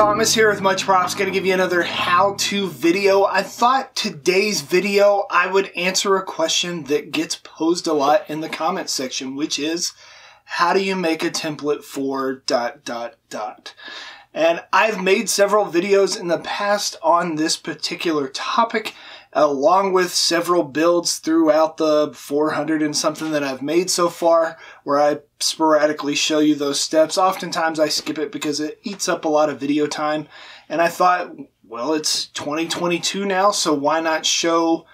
Thomas here with Much Props, going to give you another how-to video. I thought today's video I would answer a question that gets posed a lot in the comment section, which is, how do you make a template for dot dot dot? And I've made several videos in the past on this particular topic, along with several builds throughout the 400 and something that I've made so far, where I sporadically show you those steps. Oftentimes I skip it because it eats up a lot of video time. And I thought, well, it's 2022 now, so why not show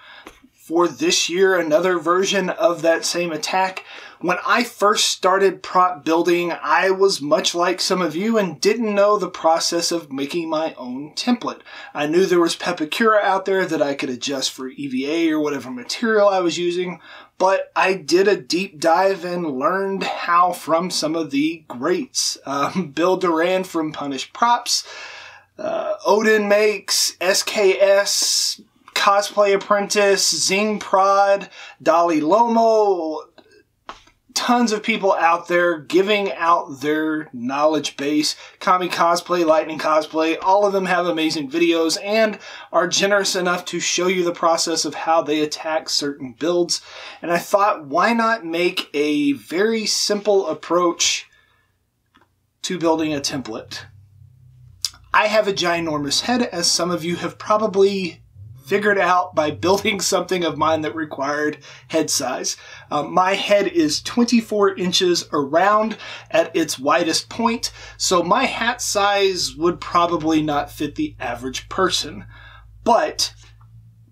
for this year another version of that same attack? When I first started prop building, I was much like some of you and didn't know the process of making my own template. I knew there was Pepakura out there that I could adjust for EVA or whatever material I was using, but I did a deep dive and learned how from some of the greats. Um, Bill Doran from Punished Props, uh, Odin Makes, SKS, Cosplay Apprentice, Zing Prod, Dolly Lomo, tons of people out there giving out their knowledge base. Kamui Cosplay, Lightning Cosplay, all of them have amazing videos and are generous enough to show you the process of how they attack certain builds. And I thought, why not make a very simple approach to building a template? I have a ginormous head, as some of you have probably figured out by building something of mine that required head size. Um, my head is 24 inches around at its widest point, so my hat size would probably not fit the average person. But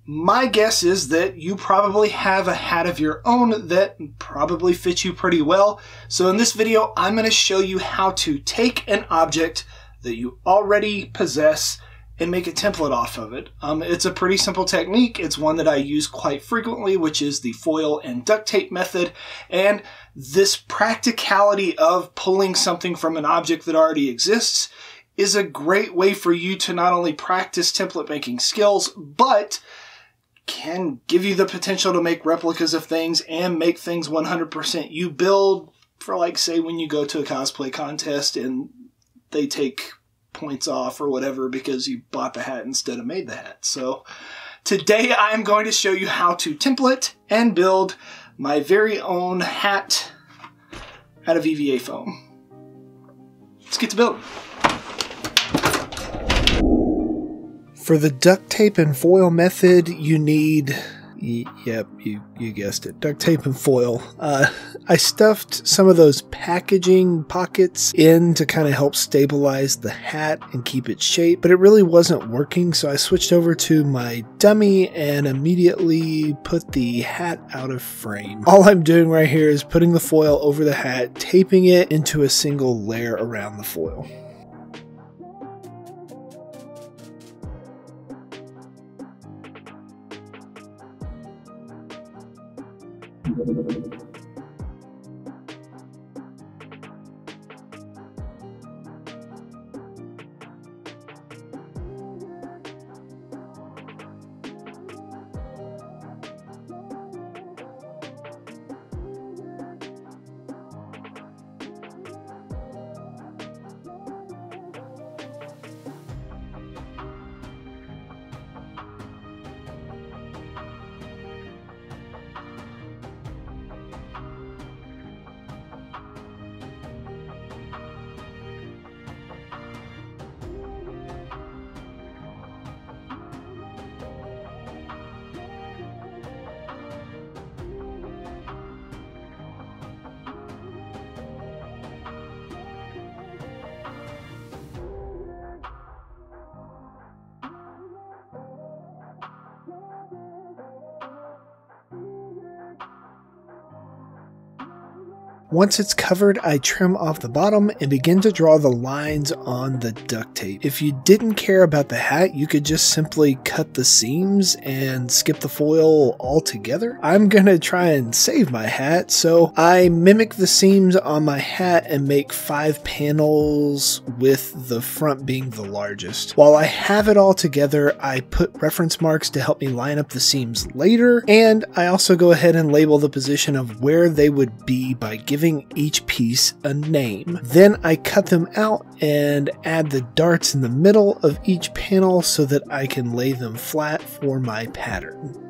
my guess is that you probably have a hat of your own that probably fits you pretty well. So in this video, I'm going to show you how to take an object that you already possess and make a template off of it. Um, it's a pretty simple technique. It's one that I use quite frequently, which is the foil and duct tape method. And this practicality of pulling something from an object that already exists is a great way for you to not only practice template making skills, but can give you the potential to make replicas of things and make things 100%. You build for like, say, when you go to a cosplay contest and they take points off or whatever because you bought the hat instead of made the hat. So today I'm going to show you how to template and build my very own hat out of EVA foam. Let's get to building. For the duct tape and foil method, you need yep, you, you guessed it. Duct tape and foil. Uh, I stuffed some of those packaging pockets in to kind of help stabilize the hat and keep its shape, but it really wasn't working, so I switched over to my dummy and immediately put the hat out of frame. All I'm doing right here is putting the foil over the hat, taping it into a single layer around the foil. Once it's covered, I trim off the bottom and begin to draw the lines on the duct tape. If you didn't care about the hat, you could just simply cut the seams and skip the foil altogether. I'm gonna try and save my hat, so I mimic the seams on my hat and make five panels with the front being the largest. While I have it all together, I put reference marks to help me line up the seams later, and I also go ahead and label the position of where they would be by giving giving each piece a name. Then I cut them out and add the darts in the middle of each panel so that I can lay them flat for my pattern.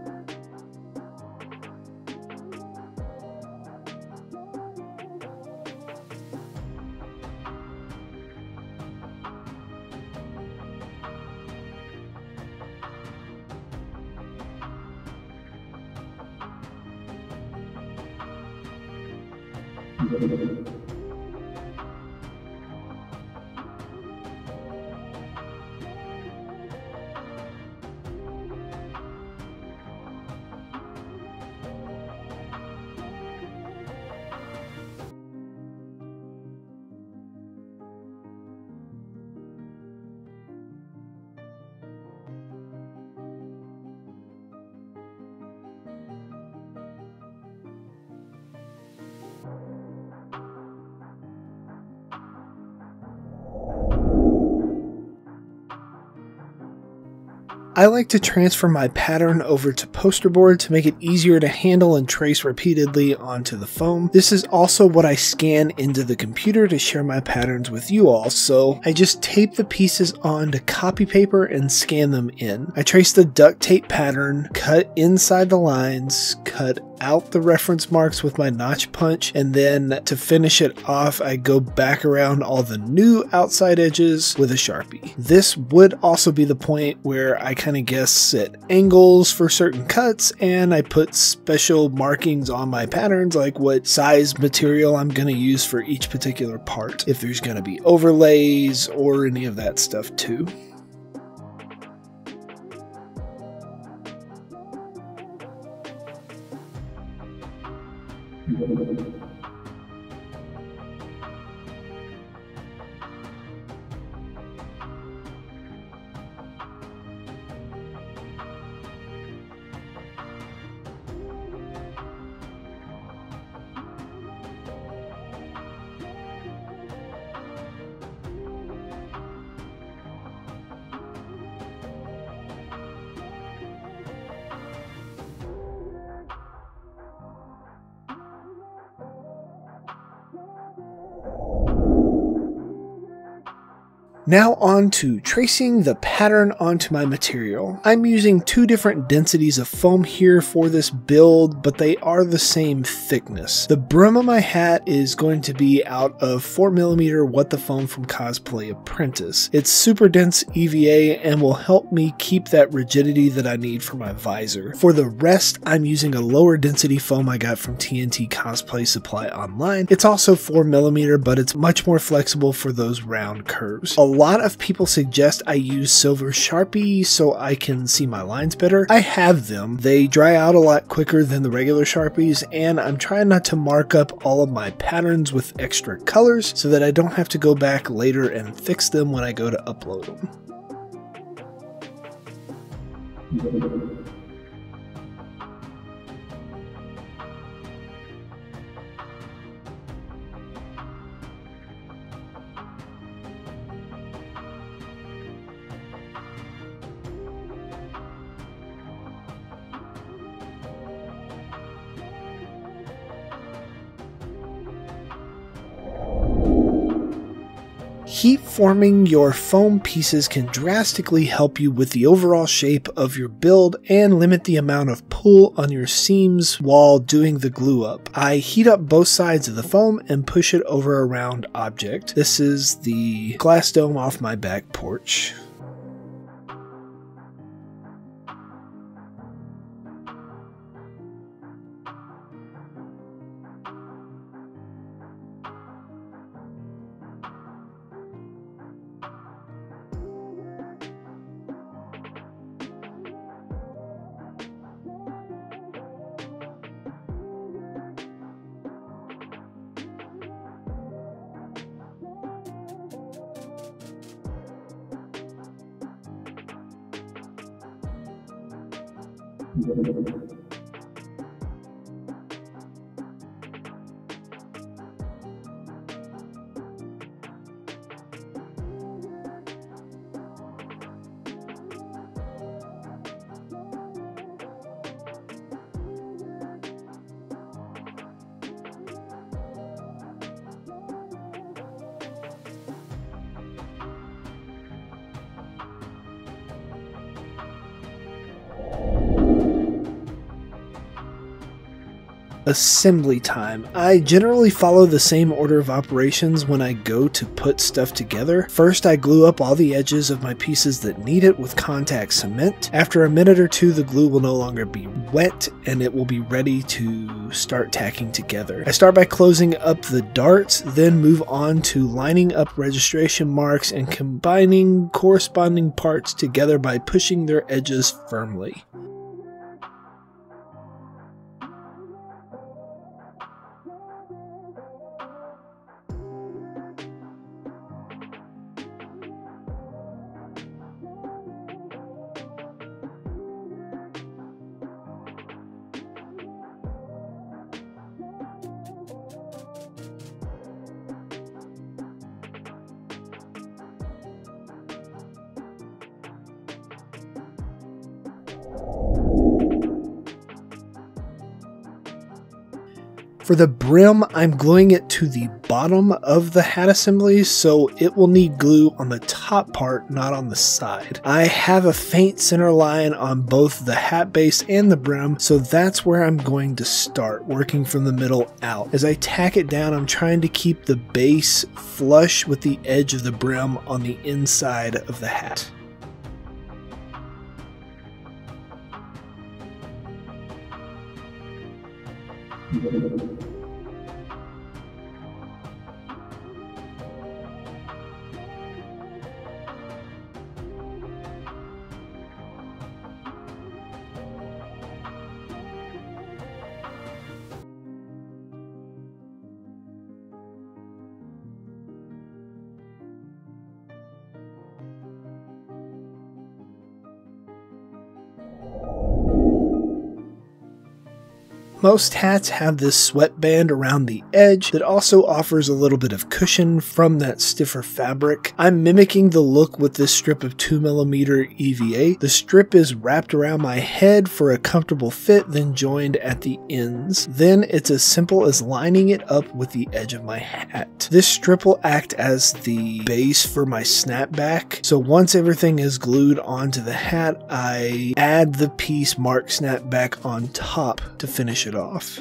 I like to transfer my pattern over to poster board to make it easier to handle and trace repeatedly onto the foam. This is also what I scan into the computer to share my patterns with you all, so I just tape the pieces onto copy paper and scan them in. I trace the duct tape pattern, cut inside the lines, cut out the reference marks with my notch punch, and then to finish it off, I go back around all the new outside edges with a Sharpie. This would also be the point where I kind of guess at angles for certain cuts and I put special markings on my patterns like what size material I'm going to use for each particular part. If there's going to be overlays or any of that stuff too. Now on to tracing the pattern onto my material. I'm using two different densities of foam here for this build, but they are the same thickness. The brim of my hat is going to be out of 4mm What the Foam from Cosplay Apprentice. It's super dense EVA and will help me keep that rigidity that I need for my visor. For the rest, I'm using a lower density foam I got from TNT Cosplay Supply online. It's also 4mm, but it's much more flexible for those round curves. A lot of people suggest I use silver sharpie so I can see my lines better. I have them. They dry out a lot quicker than the regular sharpies and I'm trying not to mark up all of my patterns with extra colors so that I don't have to go back later and fix them when I go to upload them. Forming your foam pieces can drastically help you with the overall shape of your build and limit the amount of pull on your seams while doing the glue up. I heat up both sides of the foam and push it over a round object. This is the glass dome off my back porch. Assembly time. I generally follow the same order of operations when I go to put stuff together. First, I glue up all the edges of my pieces that need it with contact cement. After a minute or two, the glue will no longer be wet and it will be ready to start tacking together. I start by closing up the darts, then move on to lining up registration marks and combining corresponding parts together by pushing their edges firmly. For the brim, I'm gluing it to the bottom of the hat assembly, so it will need glue on the top part, not on the side. I have a faint center line on both the hat base and the brim, so that's where I'm going to start, working from the middle out. As I tack it down, I'm trying to keep the base flush with the edge of the brim on the inside of the hat. Most hats have this sweatband around the edge that also offers a little bit of cushion from that stiffer fabric. I'm mimicking the look with this strip of 2mm EVA. The strip is wrapped around my head for a comfortable fit, then joined at the ends. Then it's as simple as lining it up with the edge of my hat. This strip will act as the base for my snapback, so once everything is glued onto the hat, I add the piece mark snapback on top to finish it it off.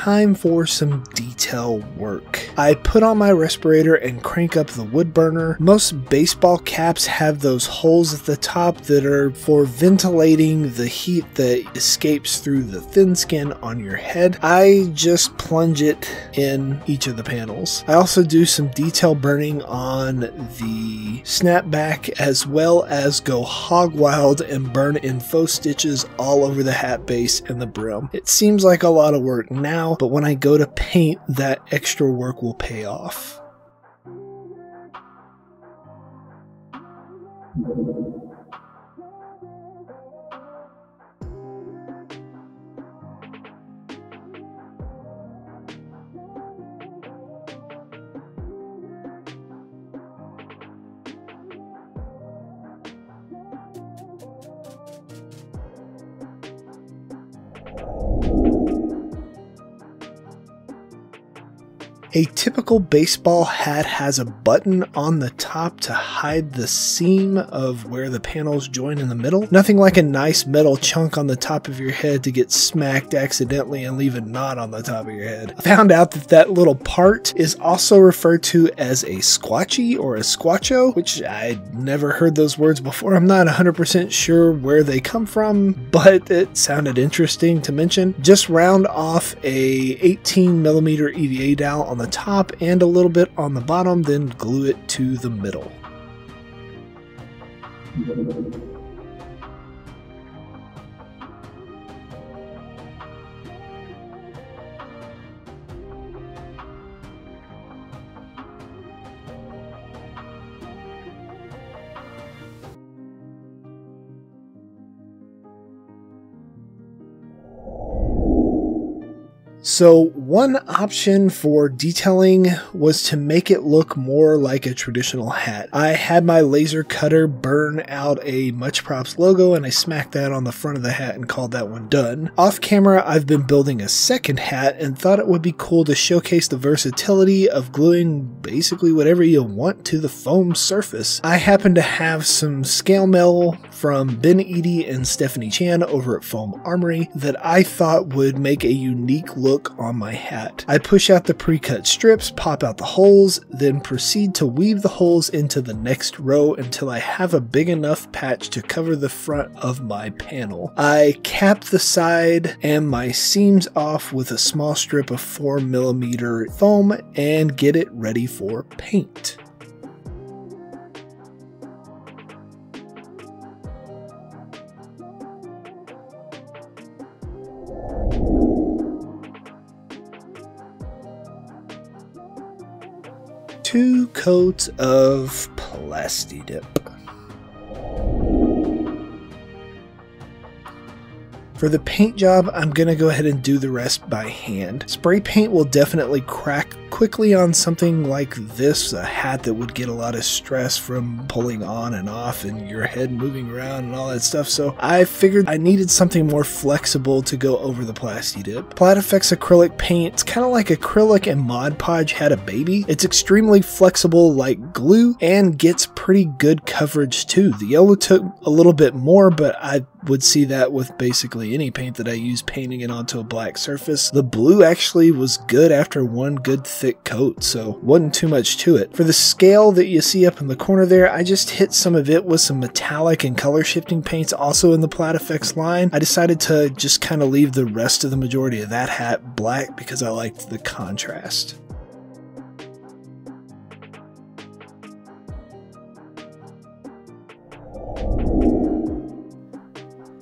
Time for some detail work. I put on my respirator and crank up the wood burner. Most baseball caps have those holes at the top that are for ventilating the heat that escapes through the thin skin on your head. I just plunge it in each of the panels. I also do some detail burning on the snapback as well as go hog wild and burn in faux stitches all over the hat base and the brim. It seems like a lot of work now, but when I go to paint, that extra work will pay off. A typical baseball hat has a button on the top to hide the seam of where the panels join in the middle. Nothing like a nice metal chunk on the top of your head to get smacked accidentally and leave a knot on the top of your head. I found out that that little part is also referred to as a squatchy or a squatcho, which I'd never heard those words before. I'm not 100% sure where they come from, but it sounded interesting to mention. Just round off a 18 millimeter EVA dowel on the top and a little bit on the bottom, then glue it to the middle. So, one option for detailing was to make it look more like a traditional hat. I had my laser cutter burn out a Much Props logo and I smacked that on the front of the hat and called that one done. Off camera, I've been building a second hat and thought it would be cool to showcase the versatility of gluing basically whatever you want to the foam surface. I happen to have some scale mail from Ben Eadie and Stephanie Chan over at Foam Armory that I thought would make a unique look on my hat. I push out the pre-cut strips, pop out the holes, then proceed to weave the holes into the next row until I have a big enough patch to cover the front of my panel. I cap the side and my seams off with a small strip of 4mm foam and get it ready for paint. Two coats of Plasti Dip. For the paint job, I'm going to go ahead and do the rest by hand. Spray paint will definitely crack quickly on something like this, a hat that would get a lot of stress from pulling on and off and your head moving around and all that stuff, so I figured I needed something more flexible to go over the Plasti Dip. Plat-Effects acrylic paint, it's kind of like acrylic and Mod Podge had a baby. It's extremely flexible like glue and gets pretty good coverage too. The yellow took a little bit more, but I would see that with basically any paint that I use painting it onto a black surface. The blue actually was good after one good thick coat, so wasn't too much to it. For the scale that you see up in the corner there, I just hit some of it with some metallic and color shifting paints also in the Plaid FX line. I decided to just kind of leave the rest of the majority of that hat black because I liked the contrast.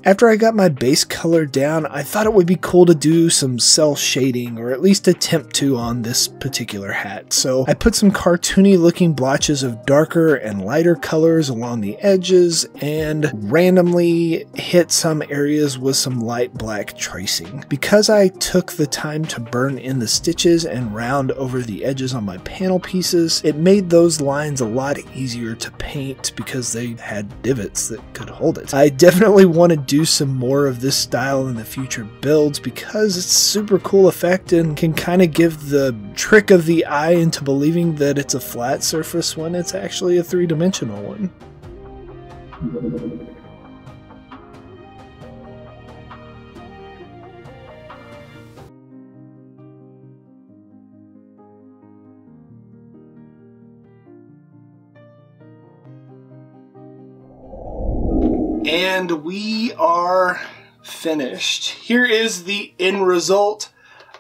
After I got my base color down, I thought it would be cool to do some cel shading, or at least attempt to on this particular hat. So I put some cartoony looking blotches of darker and lighter colors along the edges, and randomly hit some areas with some light black tracing. Because I took the time to burn in the stitches and round over the edges on my panel pieces, it made those lines a lot easier to paint because they had divots that could hold it. I definitely want to do do some more of this style in the future builds because it's super cool effect and can kind of give the trick of the eye into believing that it's a flat surface when it's actually a three-dimensional one. And we are finished. Here is the end result.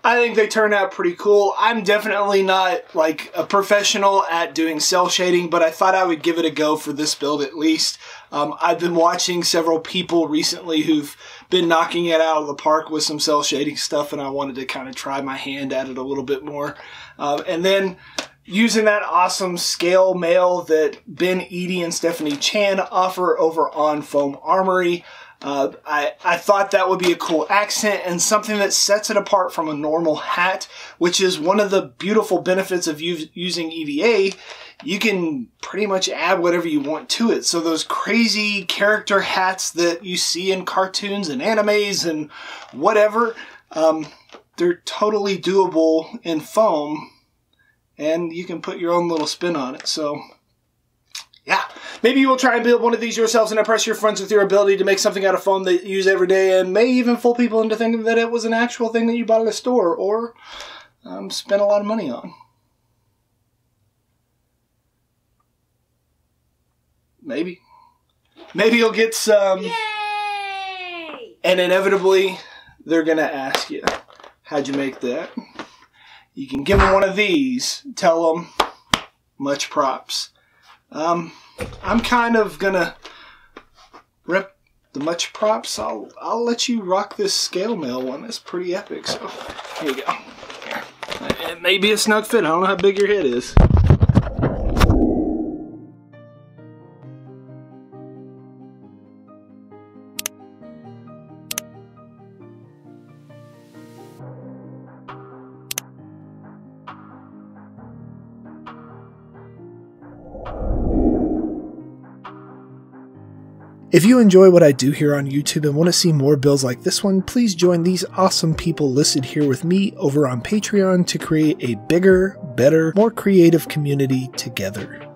I think they turned out pretty cool. I'm definitely not like a professional at doing cel shading, but I thought I would give it a go for this build at least. Um, I've been watching several people recently who've been knocking it out of the park with some cel shading stuff, and I wanted to kind of try my hand at it a little bit more. Um, and then using that awesome scale mail that Ben Eadie and Stephanie Chan offer over on Foam Armory. Uh, I, I thought that would be a cool accent and something that sets it apart from a normal hat, which is one of the beautiful benefits of using EVA. You can pretty much add whatever you want to it. So those crazy character hats that you see in cartoons and animes and whatever, um, they're totally doable in foam and you can put your own little spin on it. So, yeah, maybe you will try and build one of these yourselves and impress your friends with your ability to make something out of foam that you use every day, and may even fool people into thinking that it was an actual thing that you bought at a store or um, spent a lot of money on. Maybe. Maybe you'll get some. Yay! And inevitably, they're going to ask you, how'd you make that? You can give them one of these. Tell them much props. Um, I'm kind of gonna rip the much props. I'll I'll let you rock this scale mail one. That's pretty epic. So here you go. It may be a snug fit. I don't know how big your head is. If you enjoy what I do here on YouTube and want to see more builds like this one, please join these awesome people listed here with me over on Patreon to create a bigger, better, more creative community together.